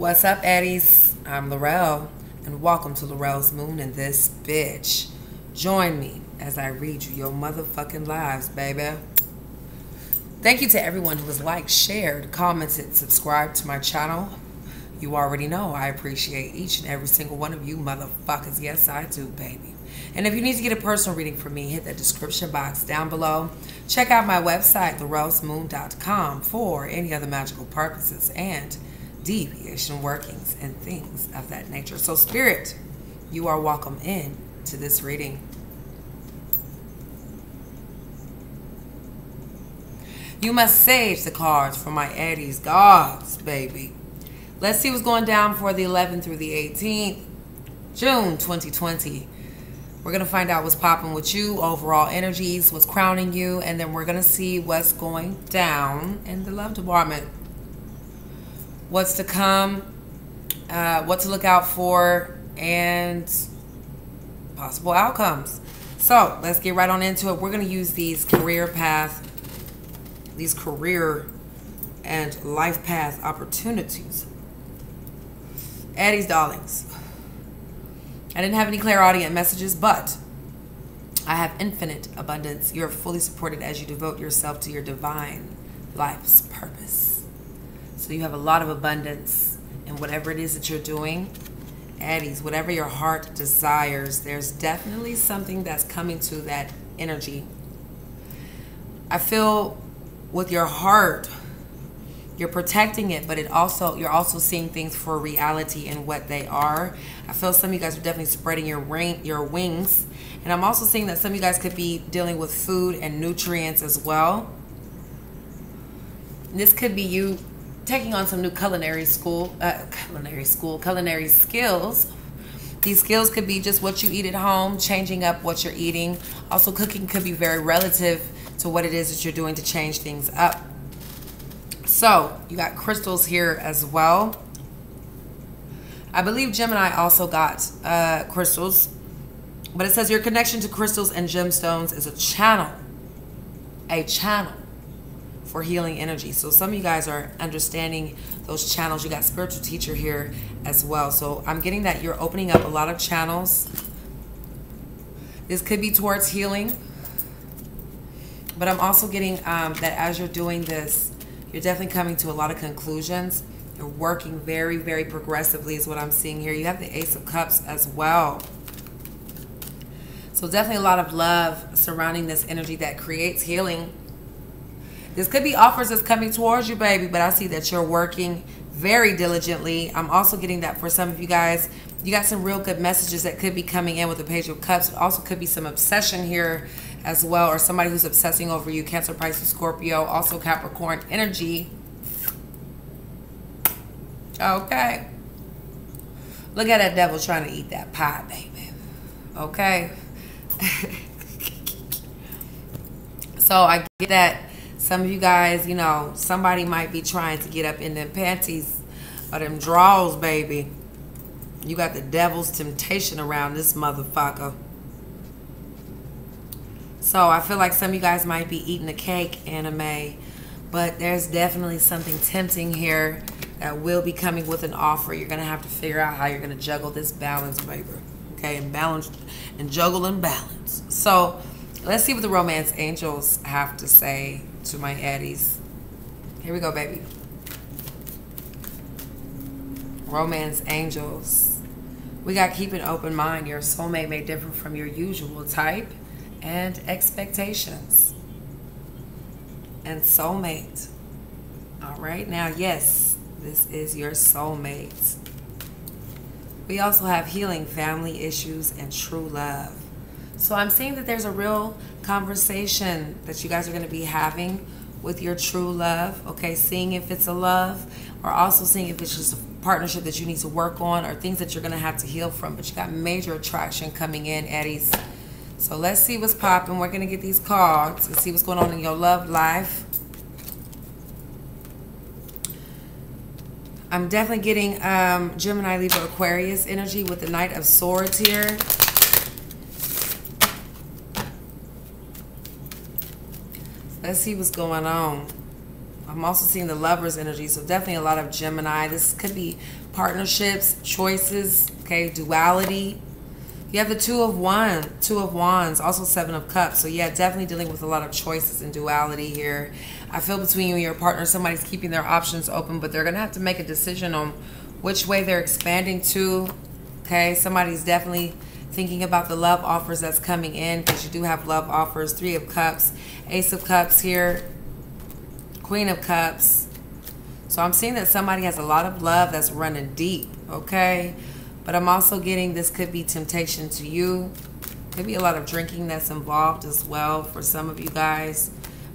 What's up, Eddies? I'm Laurelle, and welcome to Laurelle's Moon and this bitch. Join me as I read you your motherfucking lives, baby. Thank you to everyone who has liked, shared, commented, subscribed to my channel. You already know I appreciate each and every single one of you motherfuckers. Yes, I do, baby. And if you need to get a personal reading from me, hit the description box down below. Check out my website, laurelsmoon.com, for any other magical purposes and divination workings and things of that nature. So, Spirit, you are welcome in to this reading. You must save the cards for my Eddie's gods, baby. Let's see what's going down for the 11th through the 18th, June 2020. We're going to find out what's popping with you, overall energies, what's crowning you, and then we're going to see what's going down in the love department what's to come, uh, what to look out for, and possible outcomes. So let's get right on into it. We're going to use these career path, these career and life path opportunities. Addie's darlings. I didn't have any clairaudient messages, but I have infinite abundance. You're fully supported as you devote yourself to your divine life's purpose. So you have a lot of abundance in whatever it is that you're doing. Addie's, whatever your heart desires, there's definitely something that's coming to that energy. I feel with your heart, you're protecting it, but it also you're also seeing things for reality and what they are. I feel some of you guys are definitely spreading your your wings, and I'm also seeing that some of you guys could be dealing with food and nutrients as well. This could be you taking on some new culinary school, uh, culinary school, culinary skills. These skills could be just what you eat at home, changing up what you're eating. Also, cooking could be very relative to what it is that you're doing to change things up. So, you got crystals here as well. I believe Gemini also got uh, crystals, but it says your connection to crystals and gemstones is a channel. A channel for healing energy. So some of you guys are understanding those channels. You got spiritual teacher here as well. So I'm getting that you're opening up a lot of channels. This could be towards healing. But I'm also getting um, that as you're doing this, you're definitely coming to a lot of conclusions. You're working very, very progressively is what I'm seeing here. You have the Ace of Cups as well. So definitely a lot of love surrounding this energy that creates healing this could be offers that's coming towards you, baby, but I see that you're working very diligently. I'm also getting that for some of you guys. You got some real good messages that could be coming in with the Page of Cups. Also could be some obsession here as well, or somebody who's obsessing over you. Cancer, Pisces, Scorpio, also Capricorn energy. Okay. Look at that devil trying to eat that pie, baby. Okay. so I get that some of you guys, you know, somebody might be trying to get up in them panties or them drawers, baby. You got the devil's temptation around this motherfucker. So I feel like some of you guys might be eating a cake anime, but there's definitely something tempting here that will be coming with an offer. You're gonna have to figure out how you're gonna juggle this balance, baby. Okay, and balance and juggle and balance. So let's see what the romance angels have to say to my Addies. Here we go, baby. Romance angels. We got keep an open mind. Your soulmate may differ from your usual type and expectations. And soulmate. All right, now, yes, this is your soulmate. We also have healing family issues and true love. So I'm seeing that there's a real conversation that you guys are going to be having with your true love. Okay, seeing if it's a love or also seeing if it's just a partnership that you need to work on or things that you're going to have to heal from. But you got major attraction coming in, Eddies. So let's see what's popping. We're going to get these cards and see what's going on in your love life. I'm definitely getting um, Gemini, Libra, Aquarius energy with the Knight of Swords here. Let's see what's going on. I'm also seeing the lovers energy, so definitely a lot of Gemini. This could be partnerships, choices, okay, duality. You have the two of wands, two of wands, also seven of cups. So yeah, definitely dealing with a lot of choices and duality here. I feel between you and your partner, somebody's keeping their options open, but they're gonna have to make a decision on which way they're expanding to. Okay, somebody's definitely thinking about the love offers that's coming in because you do have love offers. Three of cups, ace of cups here, queen of cups. So I'm seeing that somebody has a lot of love that's running deep, okay? But I'm also getting this could be temptation to you. Could be a lot of drinking that's involved as well for some of you guys.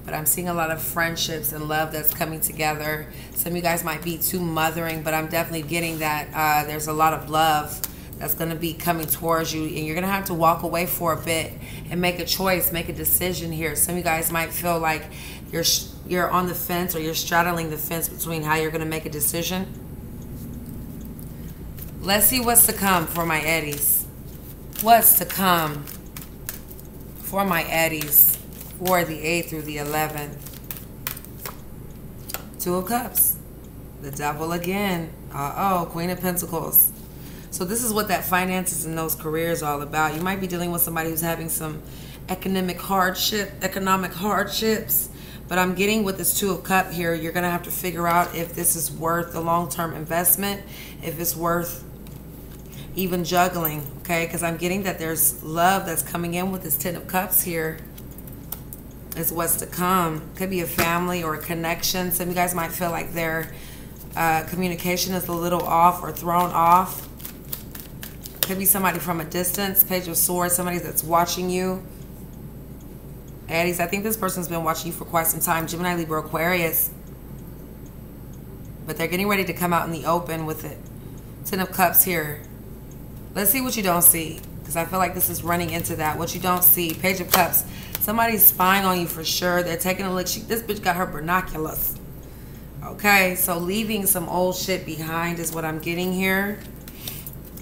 But I'm seeing a lot of friendships and love that's coming together. Some of you guys might be too mothering, but I'm definitely getting that uh, there's a lot of love that's going to be coming towards you and you're going to have to walk away for a bit and make a choice make a decision here some of you guys might feel like you're you're on the fence or you're straddling the fence between how you're going to make a decision Let's see what's to come for my Eddies. What's to come for my Eddies for the 8th through the 11th. Two of Cups. The devil again. Uh-oh, Queen of Pentacles. So this is what that finances and those careers all about. You might be dealing with somebody who's having some economic hardship, economic hardships. But I'm getting with this Two of Cup here, you're going to have to figure out if this is worth a long-term investment, if it's worth even juggling, okay? Because I'm getting that there's love that's coming in with this Ten of Cups here is what's to come. Could be a family or a connection. Some of you guys might feel like their uh, communication is a little off or thrown off. Could be somebody from a distance. Page of Swords, somebody that's watching you. Aries, I think this person's been watching you for quite some time. Gemini, Libra, Aquarius. But they're getting ready to come out in the open with it. Ten of Cups here. Let's see what you don't see. Because I feel like this is running into that. What you don't see. Page of Cups. Somebody's spying on you for sure. They're taking a look. She, this bitch got her binoculars. Okay, so leaving some old shit behind is what I'm getting here.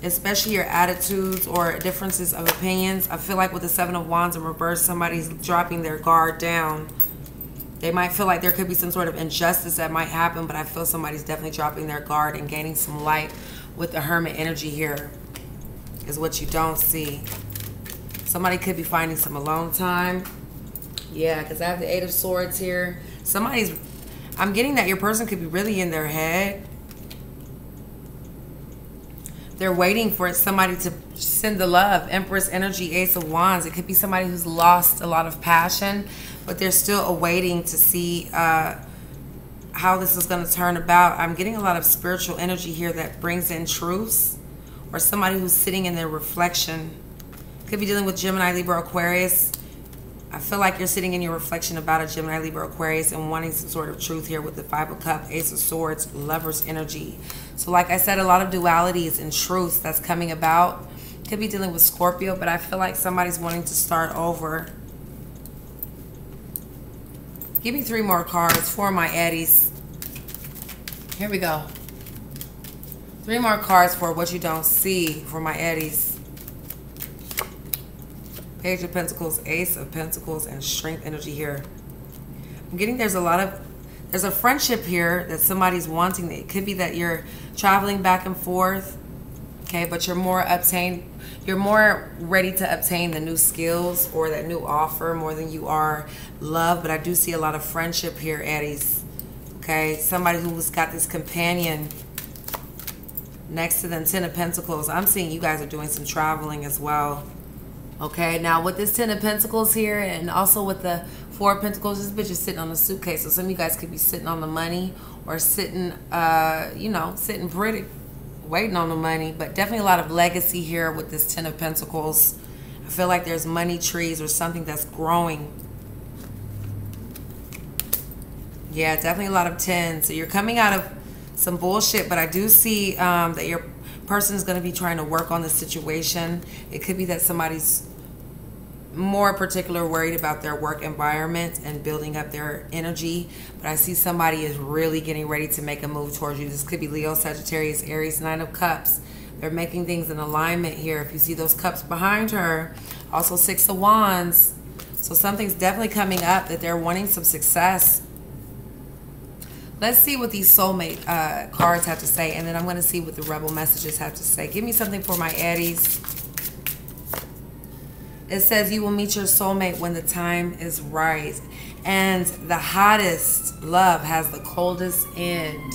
Especially your attitudes or differences of opinions. I feel like with the Seven of Wands in reverse, somebody's dropping their guard down. They might feel like there could be some sort of injustice that might happen, but I feel somebody's definitely dropping their guard and gaining some light with the Hermit energy here is what you don't see. Somebody could be finding some alone time. Yeah, because I have the Eight of Swords here. Somebody's, I'm getting that your person could be really in their head. They're waiting for somebody to send the love. Empress energy, Ace of Wands. It could be somebody who's lost a lot of passion, but they're still awaiting to see uh, how this is going to turn about. I'm getting a lot of spiritual energy here that brings in truths or somebody who's sitting in their reflection. Could be dealing with Gemini, Libra, Aquarius. I feel like you're sitting in your reflection about a Gemini, Libra, Aquarius and wanting some sort of truth here with the Five of Cups, Ace of Swords, Lover's energy. So like I said, a lot of dualities and truths that's coming about. Could be dealing with Scorpio, but I feel like somebody's wanting to start over. Give me three more cards for my Eddies. Here we go. Three more cards for what you don't see for my Eddies. Page of Pentacles, Ace of Pentacles, and Strength energy here. I'm getting there's a lot of, there's a friendship here that somebody's wanting. It could be that you're traveling back and forth, okay, but you're more obtain, you're more ready to obtain the new skills or that new offer more than you are love. But I do see a lot of friendship here, Eddies. Okay, somebody who's got this companion Next to them, Ten of Pentacles. I'm seeing you guys are doing some traveling as well. Okay, now with this Ten of Pentacles here and also with the Four of Pentacles, this bitch is sitting on a suitcase. So some of you guys could be sitting on the money or sitting, uh, you know, sitting pretty, waiting on the money. But definitely a lot of legacy here with this Ten of Pentacles. I feel like there's money trees or something that's growing. Yeah, definitely a lot of tens. So you're coming out of some bullshit, but I do see um, that your person is going to be trying to work on the situation. It could be that somebody's more particular worried about their work environment and building up their energy but i see somebody is really getting ready to make a move towards you. This could be leo sagittarius aries nine of cups. They're making things in alignment here. If you see those cups behind her also six of wands. So something's definitely coming up that they're wanting some success. Let's see what these soulmate uh, cards have to say, and then I'm going to see what the rebel messages have to say. Give me something for my Eddies. It says you will meet your soulmate when the time is right. And the hottest love has the coldest end.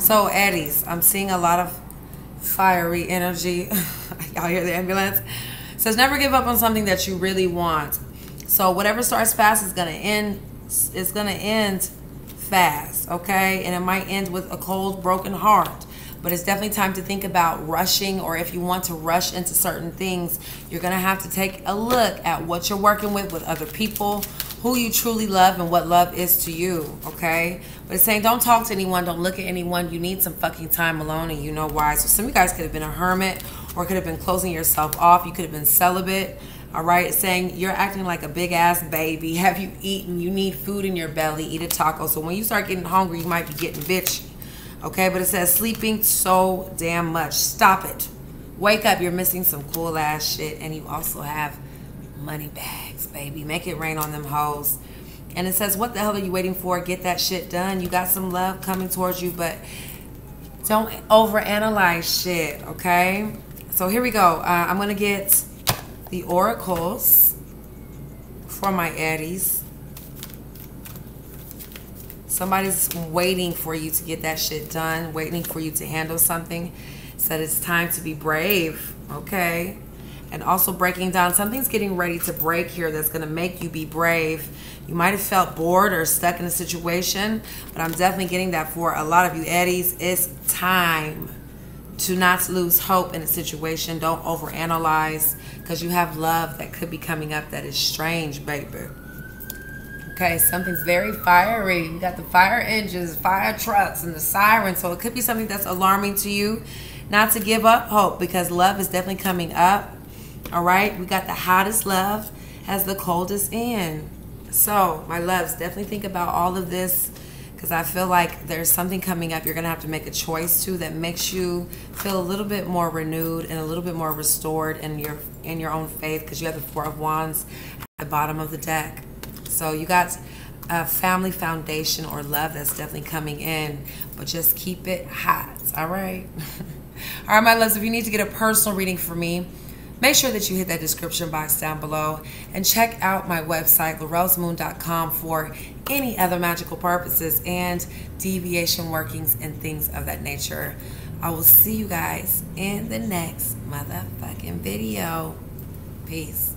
So, Eddies, I'm seeing a lot of fiery energy. Y'all hear the ambulance? It says never give up on something that you really want. So whatever starts fast is gonna end. It's gonna end fast, okay? And it might end with a cold, broken heart. But it's definitely time to think about rushing, or if you want to rush into certain things, you're gonna have to take a look at what you're working with with other people, who you truly love, and what love is to you, okay? But it's saying don't talk to anyone, don't look at anyone. You need some fucking time alone, and you know why. So some of you guys could have been a hermit, or could have been closing yourself off. You could have been celibate all right, saying you're acting like a big ass baby. Have you eaten? You need food in your belly. Eat a taco. So when you start getting hungry, you might be getting bitchy. Okay, but it says sleeping so damn much. Stop it. Wake up. You're missing some cool ass shit. And you also have money bags, baby. Make it rain on them hoes. And it says, what the hell are you waiting for? Get that shit done. You got some love coming towards you, but don't overanalyze shit, okay? So here we go. Uh, I'm going to get the oracles for my Eddies. Somebody's waiting for you to get that shit done, waiting for you to handle something. Said it's time to be brave, okay? And also breaking down, something's getting ready to break here that's gonna make you be brave. You might have felt bored or stuck in a situation, but I'm definitely getting that for a lot of you Eddies. It's time to not lose hope in a situation. Don't overanalyze because you have love that could be coming up that is strange, baby. Okay, something's very fiery. You got the fire engines, fire trucks, and the sirens. So it could be something that's alarming to you. Not to give up hope because love is definitely coming up. All right, we got the hottest love has the coldest end. So, my loves, definitely think about all of this because I feel like there's something coming up you're going to have to make a choice to that makes you feel a little bit more renewed and a little bit more restored in your in your own faith because you have the four of wands at the bottom of the deck so you got a family foundation or love that's definitely coming in but just keep it hot all right all right my loves if you need to get a personal reading for me Make sure that you hit that description box down below and check out my website, laurelsmoon.com, for any other magical purposes and divination workings and things of that nature. I will see you guys in the next motherfucking video. Peace.